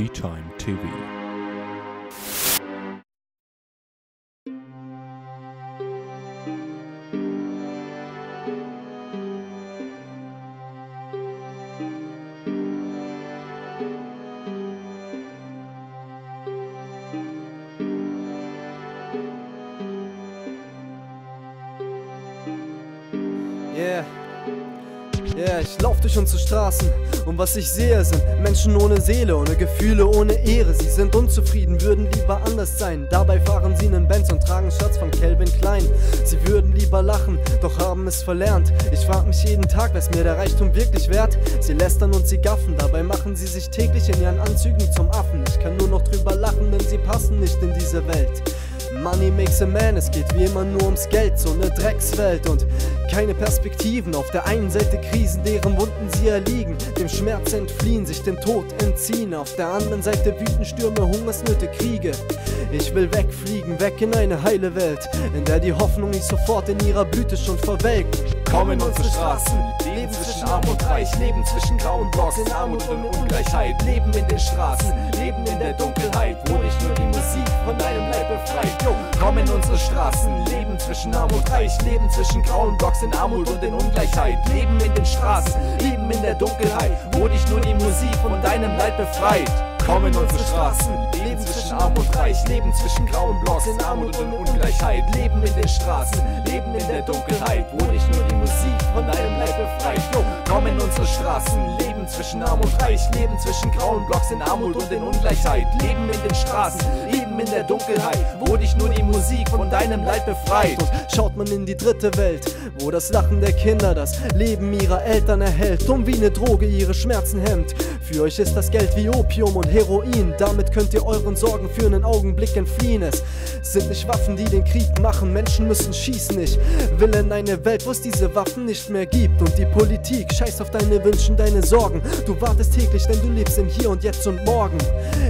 Tea Time TV. Yeah, ich lauf durch unsere Straßen und was ich sehe sind Menschen ohne Seele, ohne Gefühle, ohne Ehre. Sie sind unzufrieden, würden lieber anders sein. Dabei fahren sie einen Benz und tragen Shirts von Calvin Klein. Sie würden lieber lachen, doch haben es verlernt. Ich frag mich jeden Tag, was mir der Reichtum wirklich wert. Sie lästern und sie gaffen, dabei machen sie sich täglich in ihren Anzügen zum Affen. Ich kann nur noch drüber lachen, denn sie passen nicht in diese Welt. Money makes a man, es geht wie immer nur ums Geld, so eine Dreckswelt und keine Perspektiven. Auf der einen Seite Krisen, deren Wunden sie erliegen, dem Schmerz entfliehen, sich dem Tod entziehen. Auf der anderen Seite wüten Stürme, Hungersnöte, Kriege. Ich will wegfliegen, weg in eine heile Welt, in der die Hoffnung nicht sofort in ihrer Blüte schon verwelkt. Komm in unsere Straßen, leben zwischen Arm und Reich, leben zwischen grauen Blocks, in Armut und Ungleichheit, leben in den Straßen, leben in der Dunkelheit, wo nicht nur die Musik von deinem Leib befreit. Jo, komm in unsere Straßen, leben zwischen Arm und Reich, leben zwischen grauen Blocks, in Armut und in Ungleichheit, leben in den Straßen, leben in der Dunkelheit, wo dich nur die Musik von deinem Leib befreit. Komm in unsere Straßen, leben zwischen Arm und Reich, leben zwischen grauen Blocks, in Armut und Ungleichheit, leben in den Straßen, leben in der Dunkelheit, wo dich nur die Musik von deinem Leib befreit. Jo, komm in unsere Straßen, leben zwischen Arm und Reich, leben zwischen grauen Blocks, in Armut und in Ungleichheit, leben in den Straßen, leben in der Dunkelheit, wo dich nur die Musik von deinem Leib befreit. Und schaut man in die dritte Welt, wo das Lachen der Kinder das Leben ihrer Eltern erhält, dumm wie eine Droge ihre Schmerzen hemmt. Für euch ist das Geld wie Opium und Heroin, damit könnt ihr euren Sorgen für einen Augenblick entfliehen. Es sind nicht Waffen, die den Krieg machen, Menschen müssen schießen. Ich will in eine Welt, wo es diese Waffen nicht mehr gibt. Und die Politik, scheiß auf deine Wünsche, deine Sorgen. Du wartest täglich, denn du lebst im Hier und Jetzt und Morgen.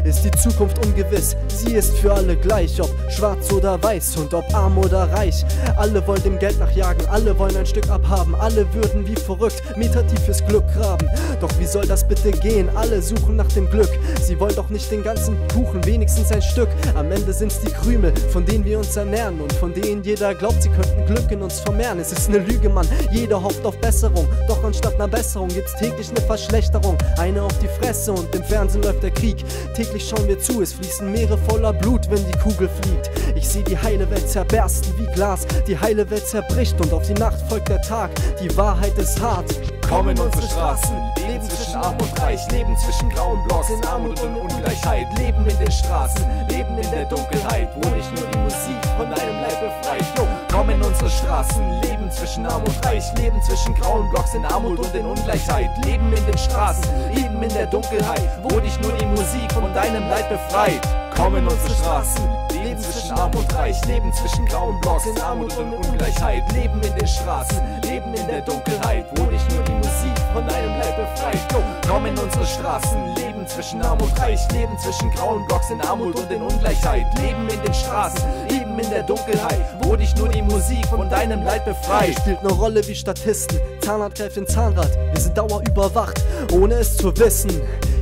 Ist die Zukunft ungewiss, sie ist für alle gleich, ob schwarz oder weiß und ob arm oder reich. Alle wollen dem Geld nachjagen, alle wollen ein Stück abhaben, alle würden wie verrückt metertief fürs Glück graben. Doch wie soll das bitte gehen? Alle suchen nach dem Glück. Sie wollen doch nicht den ganzen Kuchen, wenigstens ein Stück. Am Ende sind's die Krümel, von denen wir uns ernähren und von denen jeder glaubt, sie könnten Glück in uns vermehren. Es ist eine Lüge, Mann. Jeder hofft auf Besserung. Doch anstatt einer Besserung gibt's täglich eine Verschlechterung. Eine auf die Fresse und im Fernsehen läuft der Krieg. Täglich schauen wir zu, es fließen Meere voller Blut, wenn die Kugel fliegt. Ich sehe die heile Welt zerbersten wie Glas. Die heile Welt zerbricht und auf die Nacht folgt der Tag. Die Wahrheit ist hart. Komm in unsere Straßen, leben zwischen Arm und Reich, leben zwischen grauen Blocks, in Armut und Ungleichheit, leben in den Straßen, leben in der Dunkelheit, wo nicht nur die Musik von deinem Leib befreit. Jo, komm in unsere Straßen, leben zwischen Arm und Reich, leben zwischen grauen Blocks, in Armut und in Ungleichheit, leben in den Straßen, leben in der Dunkelheit, wo dich nur die Musik von deinem Leib befreit. Komm in unsere Straßen, leben zwischen Arm und Reich, leben zwischen grauen Blocks, in Armut und Ungleichheit, leben in den Straßen, leben in der Dunkelheit, wo dich nur die Musik von deinem Leib befreit. Jo, komm in unsere Straßen, leben zwischen Arm und Reich, leben zwischen grauen Blocks, in Armut und in Ungleichheit, leben in den Straßen, leben in der Dunkelheit, wo dich nur die Musik von deinem Leib befreit. Spielt eine Rolle wie Statisten. Zahnrad greift in Zahnrad. Wir sind dauerüberwacht, ohne es zu wissen.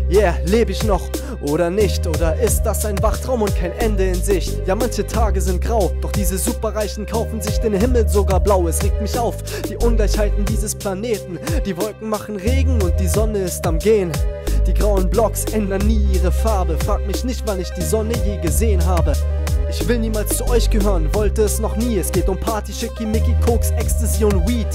Yeah, lebe ich noch oder nicht? Oder ist das ein Wachtraum und kein Ende in Sicht? Ja, manche Tage sind grau, doch diese Superreichen kaufen sich den Himmel sogar blau. Es regt mich auf, die Ungleichheiten dieses Planeten. Die Wolken machen Regen und die Sonne ist am Gehen. Die grauen Blocks ändern nie ihre Farbe. Frag mich nicht, wann ich die Sonne je gesehen habe. Ich will niemals zu euch gehören, wollte es noch nie. Es geht um Party, Schickimicki, Koks, Ecstasy und Weed.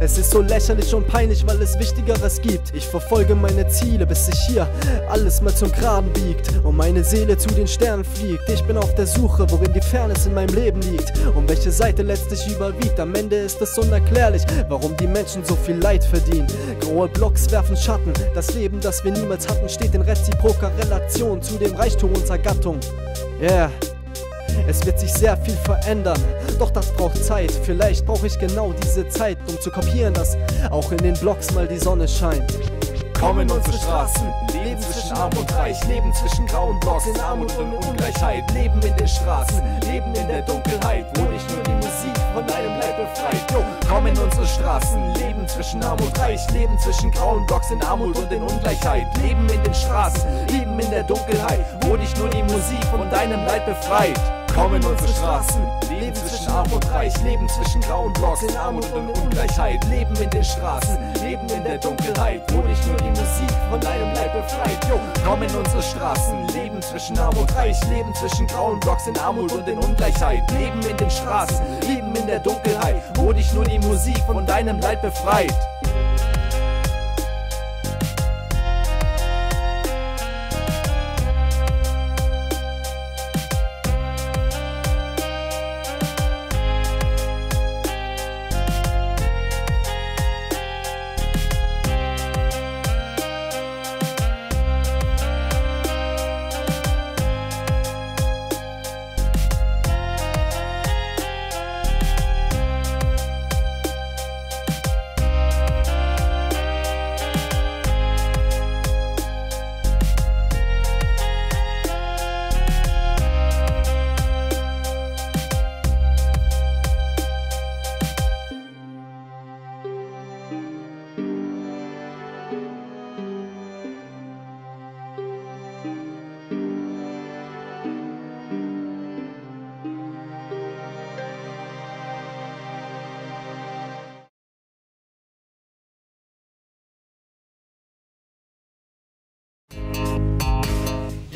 Es ist so lächerlich und peinlich, weil es Wichtigeres gibt. Ich verfolge meine Ziele, bis sich hier alles mal zum Graben biegt und meine Seele zu den Sternen fliegt. Ich bin auf der Suche, worin die Fairness in meinem Leben liegt und welche Seite letztlich überwiegt. Am Ende ist es unerklärlich, warum die Menschen so viel Leid verdienen. Graue Blocks werfen Schatten, das Leben, das wir niemals hatten, steht in reziproker Relation zu dem Reichtum unserer Gattung. Yeah. Es wird sich sehr viel verändern, doch das braucht Zeit. Vielleicht brauche ich genau diese Zeit, um zu kapieren, dass auch in den Blocks mal die Sonne scheint. Komm in unsere Straßen, leben zwischen Arm und Reich, leben zwischen grauen Blocks, in Armut und Ungleichheit, leben in den Straßen, leben in der Dunkelheit, wo nicht nur die Musik von deinem Leib befreit. Jo, komm in unsere Straßen, leben zwischen Arm und Reich, leben zwischen grauen Blocks in Armut und in Ungleichheit, leben in den Straßen, leben in der Dunkelheit, wo dich nur die Musik von deinem Leid befreit. Komm in unsere Straßen, leben zwischen Arm und Reich, leben zwischen grauen Blocks in Armut und Ungleichheit, leben in den Straßen, leben in der Dunkelheit, wo dich nur die Musik von deinem Leib befreit. Jo, komm in unsere Straßen, leben zwischen Arm und Reich, leben zwischen grauen Blocks in Armut und in Ungleichheit, leben in den Straßen, leben in der Dunkelheit, wo dich nur die Musik von deinem Leid befreit.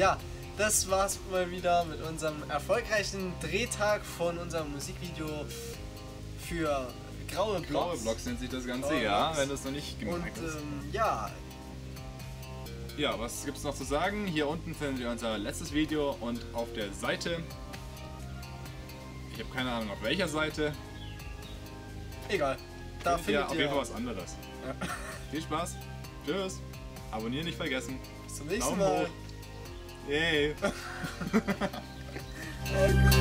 Ja, das war's mal wieder mit unserem erfolgreichen Drehtag von unserem Musikvideo für graue Blocks. Graue Blocks nennt sich das Ganze, Graue ja, Blocks. wenn du es noch nicht Und gemerkt hast. ähm, ja, Ja, was gibt's noch zu sagen? Hier unten findet ihr unser letztes Video und auf der Seite. Ich habe keine Ahnung auf welcher Seite. egal. Da findet ihr findet auf ihr jeden Fall was anderes. Viel Spaß. Tschüss. Abonnieren nicht vergessen. bis zum nächsten Mal. Yeah.